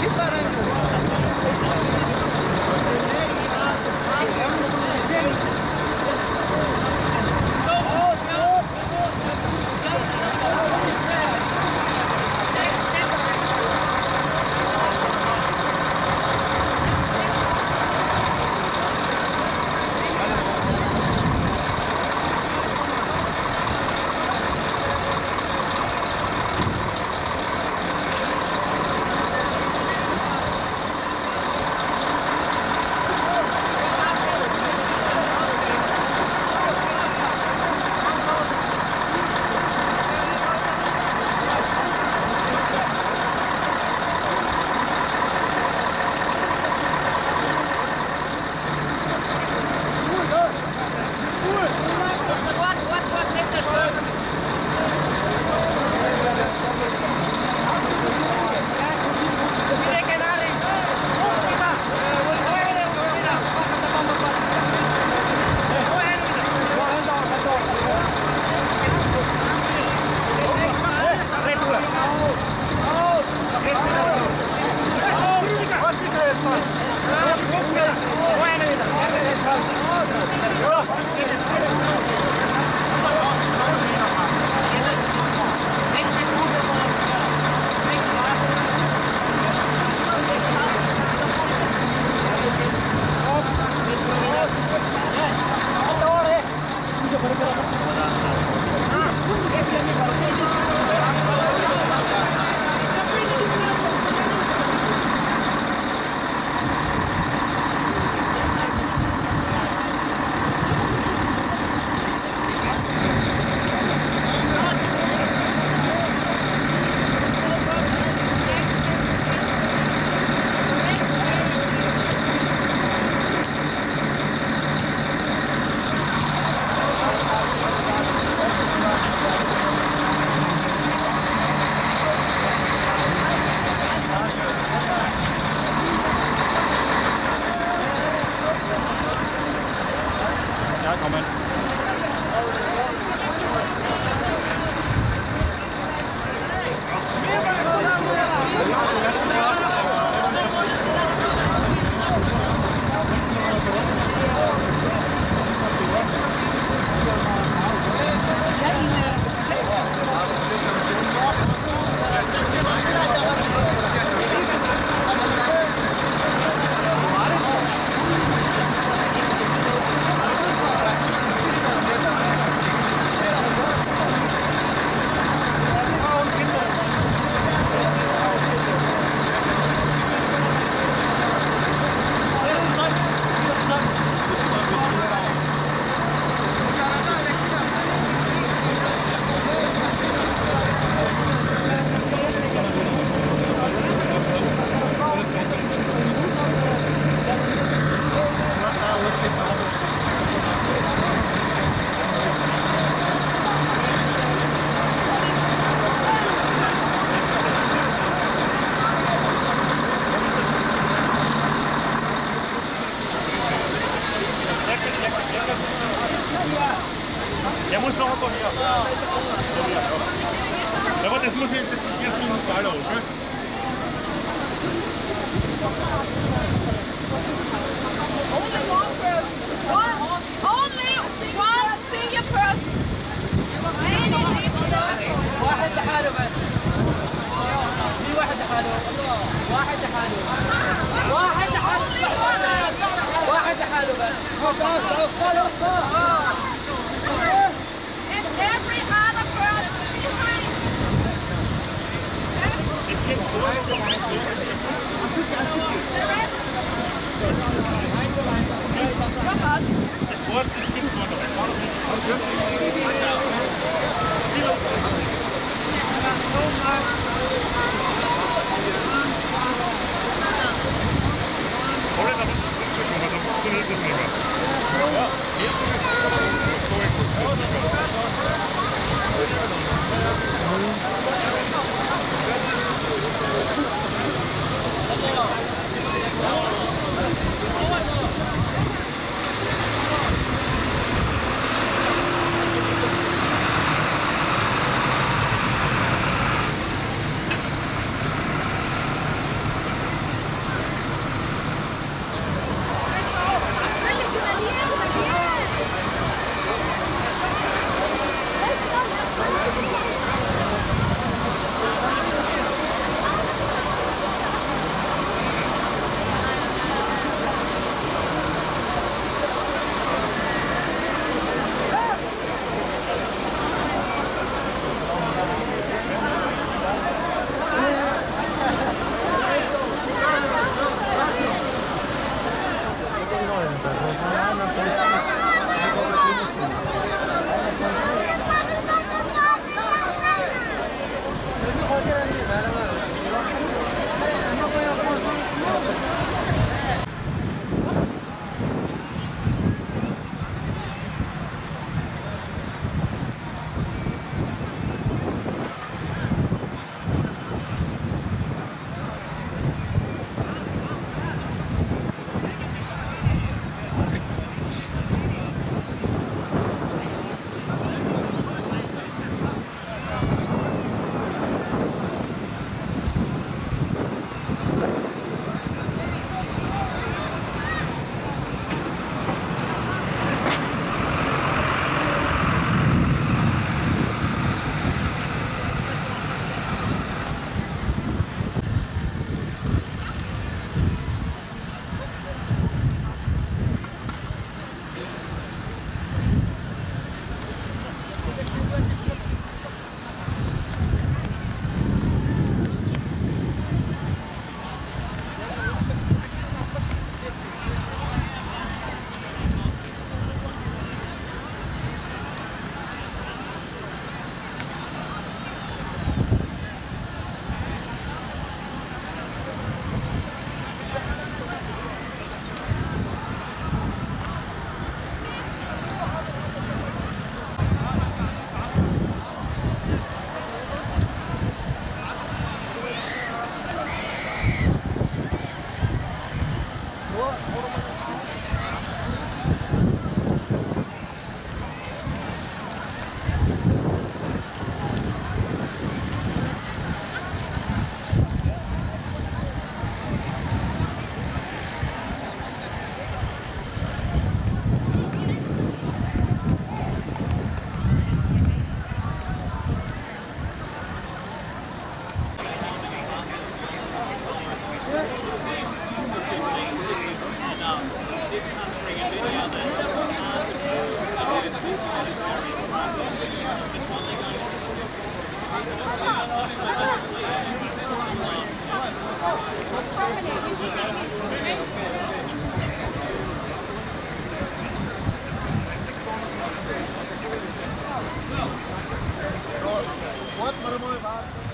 Чипары das muss ich, das, muss ich total auf. Ne? واحد لحاله واحد لحاله. واحد لحاله. واحد لحاله. واحد لحاله بس. Das Es wurde geschnitten worden. Jawohl, warte.